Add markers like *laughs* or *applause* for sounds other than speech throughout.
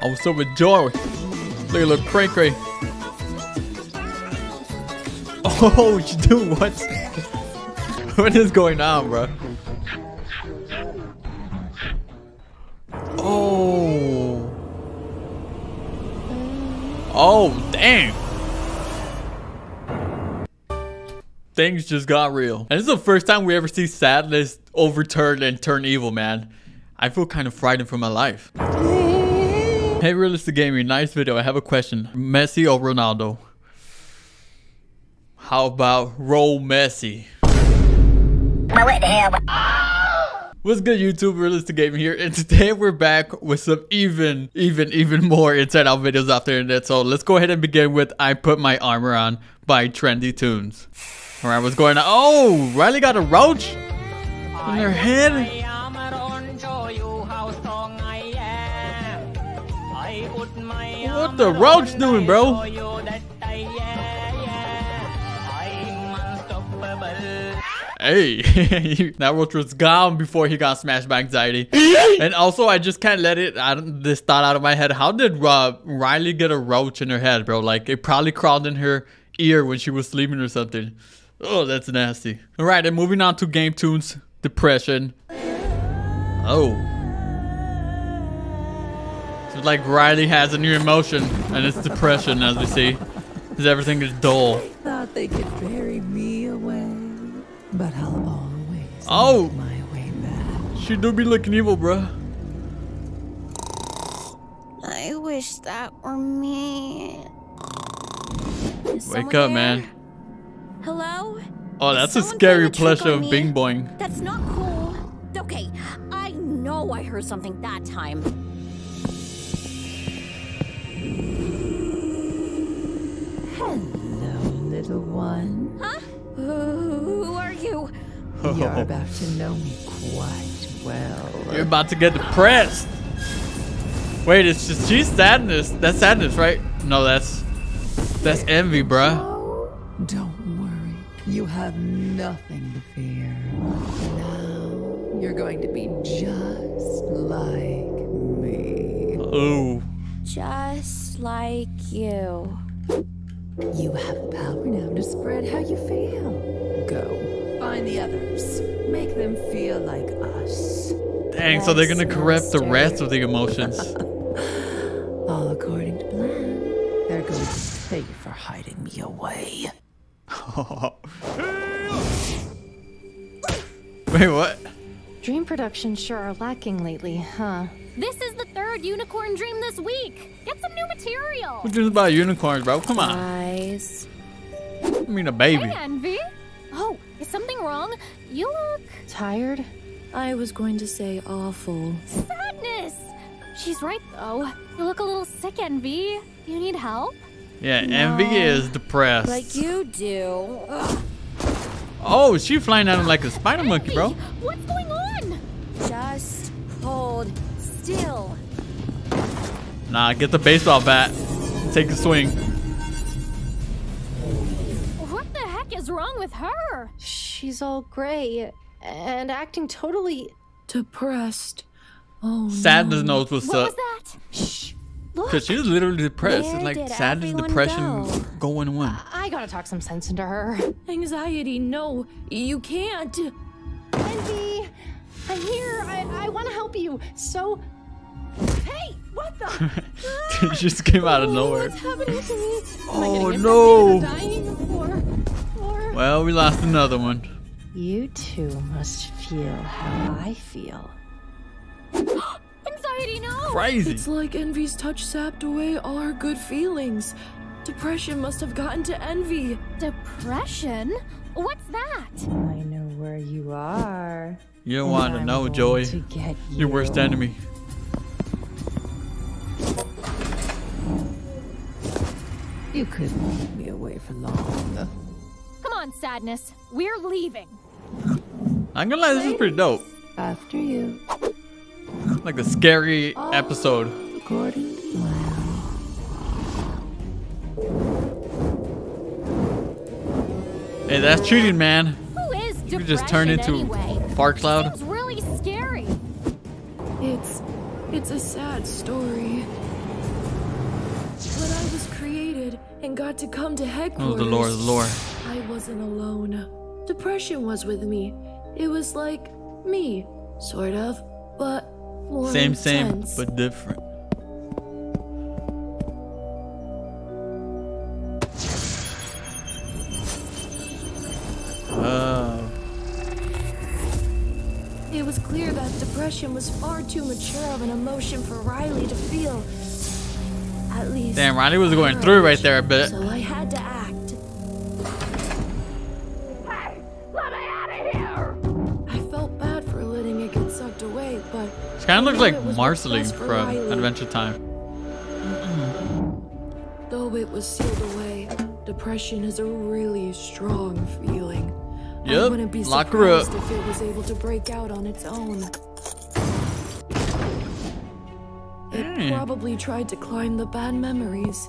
Oh, was with Joy? Look at little cray cray. Oh, dude, *laughs* what? *laughs* what is going on, bro? Oh. Oh, damn. Things just got real. And this is the first time we ever see sadness overturn and turn evil, man. I feel kind of frightened for my life. Hey, Realistic Gaming, nice video. I have a question. Messi or Ronaldo? How about roll Messi? the? What's good YouTube, Realistic Gaming here, and today we're back with some even, even, even more Inside Out videos out there internet. So let's go ahead and begin with I Put My Armor On by Trendy Toons. Alright, what's going on? Oh, Riley got a roach in her head? The roach doing, bro? Hey, *laughs* that roach was gone before he got smashed by anxiety. and also, I just can't let it, I don't, this thought out of my head. How did uh, Riley get a roach in her head, bro? Like, it probably crawled in her ear when she was sleeping or something. Oh, that's nasty. All right, and moving on to Game Toons, depression. Oh. It's like Riley has a new emotion, and it's depression, as we see. Because everything is dull. Thought they could bury me away, but I'll always Oh. make my way back. She do be looking evil, bruh. I wish that were me. Is Wake up, there? man. Hello? Oh, that's a scary playing a trick plush of me? Bing Boing. That's not cool. Okay, I know I heard something that time. Hello, little one. Huh? Who are you? You're oh. about to know me quite well. You're about to get depressed. Wait, it's just she's sadness. That's sadness, right? No, that's that's envy, bruh. Don't worry, you have nothing to fear. Now you're going to be just like me. Ooh. Just like you. You have the power now to spread how you feel. Go find the others. Make them feel like us. Dang, so they're gonna Yes, correct the rest of the emotions. *laughs* All according to plan. They're going to pay you for hiding me away. *laughs* Wait, what? Dream productions sure are lacking lately, huh? This is the third unicorn dream this week. Get some new material. Who dreams about unicorns, bro? Come on. Eyes. I mean a baby. Hey, Envy. Oh, is something wrong? You look Tired? I was going to say awful. sadness. She's right though. You look a little sick, Envy. You need help? Yeah, Envy is depressed. Like you do. Ugh. Oh, is she flying at him like a spider monkey, bro? What's going on? Just hold still. Nah, get the baseball bat. Take a swing. What the heck is wrong with her? She's all gray and acting totally. Depressed. Oh, Sadness knows what's What up. was that? Shh. Look. Cause she's literally depressed. Where It's like sadness, depression, go? go in one. I gotta talk some sense into her. anxiety. No, you can't. Envy! I'm here. I, I wanna help you. So. Hey! What the? *laughs* she just came out of nowhere. What's happening to me? Oh, no. or? Or. Or. Well, we lost another one. You two must feel how I feel. *gasps* Anxiety, no. Crazy. It's like Envy's touch sapped away all her good feelings. Depression must have gotten to Envy. Depression? What's that? I know where you are. You don't want to know, Joey. To get you. Your worst enemy. You couldn't keep me away for long. Come on, sadness. We're leaving. I'm gonna lie, this is pretty dope. After you, Like the scary episode. according to. Hey, that's cheating, man. Who is depression You could just turn into anyway? fart cloud. Seems really scary. It's it's a sad story. And got to come to headquarters. Oh, the lore, the lore. I wasn't alone. Depression was with me. It was like me, sort of, but more Same, same, but different. Oh. It was clear that depression was far too mature of an emotion for Riley to feel. At least. Damn, Ronnie was going through right there a bit. So I had to act. I felt bad for letting it get sucked away, but She kind of looks like It Marceline from Riley. Adventure Time. though it was sealed away, depression is a really strong feeling. I Yup, wouldn't be lock her up. surprised if it was able to break out on its own. Hmm. probably tried to climb the bad memories.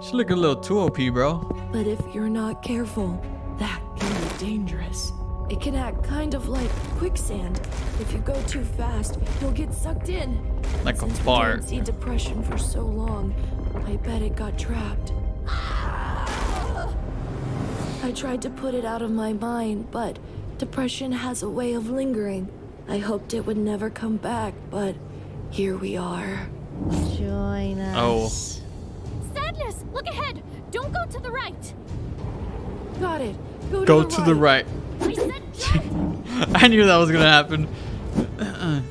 She look a little too OP, bro. But if you're not careful, that can be dangerous. It can act kind of like quicksand. If you go too fast, you'll get sucked in. Like a Since we fart. didn't see depression for so long, I bet it got trapped. I tried to put it out of my mind, but depression has a way of lingering. I hoped it would never come back, but here we are. Join Oh. Sadness, look ahead. Don't go to the right. Got it. Go to Go the to the right. I said. *laughs* I knew that was gonna happen. *clears throat*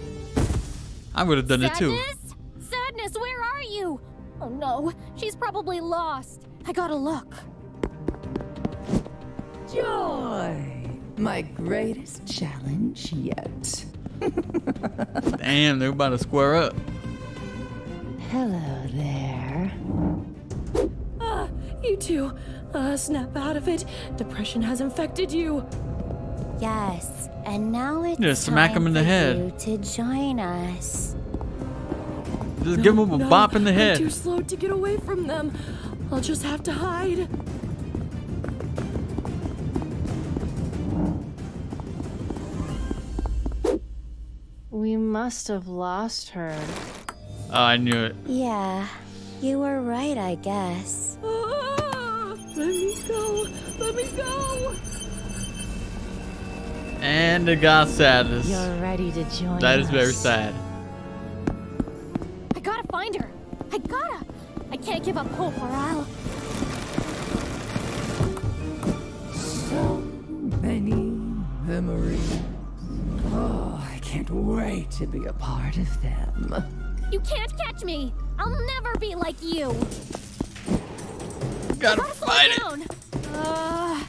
I would have done it too. Sadness? Sadness, where are you? Oh no, she's probably lost. I gotta look. Joy! My greatest challenge yet. *laughs* Damn, they're about to square up. Hello there. Ah, you two. Uh, snap out of it. Depression has infected you. Yes, and now it's Yeah, smack time him in the for head. you to join us. Just give him a No, bop in the head. I'm head. too slow to get away from them. I'll just have to hide. We must have lost her. Oh, I knew it. Yeah, you were right, I guess. Ah, let me go. Let me go. And it got sadness. You're ready to join That is very sad. I gotta find her. I gotta. I can't give up hope or I'll. So Many memories. Oh, I can't wait to be a part of them. You can't catch me. I'll never be like you. Gotta slow fight it. down. Uh,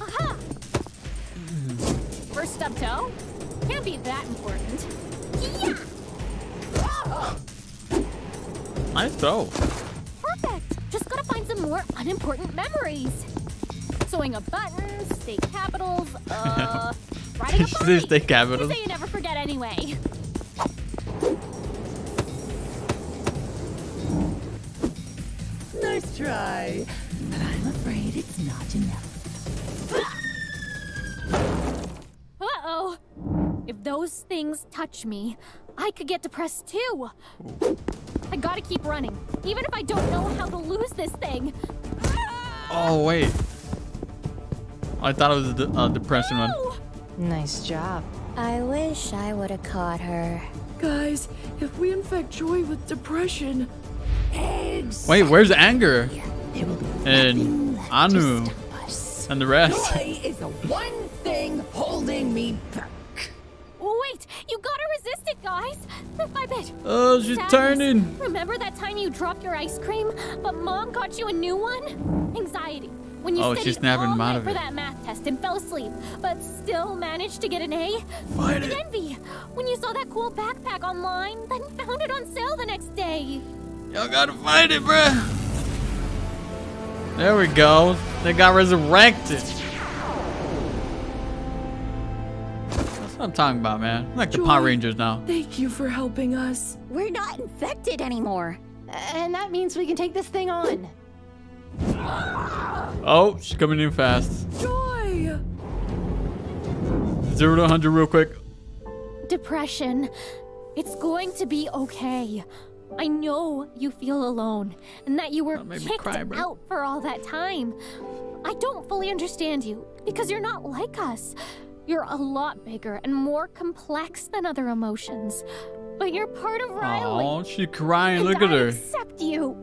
aha. First stub toe? Can't be that important. Yeah! Nice throw. Perfect. Just gotta find some more unimportant memories. Sewing a button, state capitals, uh, *laughs* riding a bike. state capitals. say you never forget anyway. Try. But I'm afraid it's not enough. Uh-oh. If those things touch me, I could get depressed too. I gotta keep running, even if I don't know how to lose this thing. Oh, wait. I thought it was a de- uh, depression one. Oh, Nice job. I wish I would have caught her. Guys, if we infect Joy with depression, Wait, where's anger? There will be And Anu. to stop us. And the rest. Joy is the one thing holding me back. Wait, you gotta resist it, guys. Bit by bit. Oh, she's Sadness. turning. Remember that time you dropped your ice cream, but mom got you a new one? Anxiety. When you Oh, studied she's snapping all night for that math test and fell asleep, but still managed to get an A? Fight And it. envy. When you saw that cool backpack online, then found it on sale the next day. Y'all gotta find it, bruh. There we go. They got resurrected. That's what I'm talking about, man. I'm like the Power Rangers now. thank you for helping us. We're not infected anymore. Uh, and that means we can take this thing on. Oh, she's coming in fast. Joy! Zero to 100 real quick. Depression. It's going to be okay. I know you feel alone and that you were That kicked cry, out for all that time. I don't fully understand you because you're not like us. You're a lot bigger and more complex than other emotions. But you're part of Riley. Oh, she crying. Look at I her. accept you.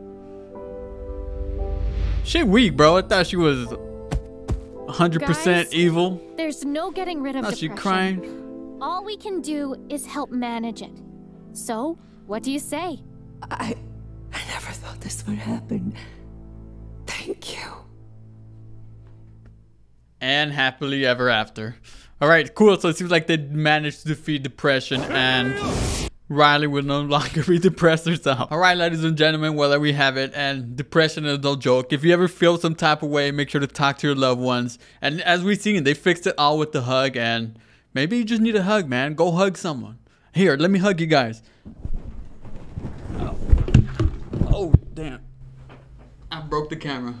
She weak, bro. I thought she was 100% Guys, evil. There's no getting rid of Now she depression. crying. All we can do is help manage it. So, what do you say? I, I never thought this would happen. Thank you. And happily ever after. All right, cool. So it seems like they managed to defeat depression and Riley will no *laughs* longer be depressed herself. All right, ladies and gentlemen, well, there we have it. And depression is no joke. If you ever feel some type of way, make sure to talk to your loved ones. And as we've seen, they fixed it all with the hug. And maybe you just need a hug, man. Go hug someone. Here, let me hug you guys. Oh, oh damn. I broke the camera.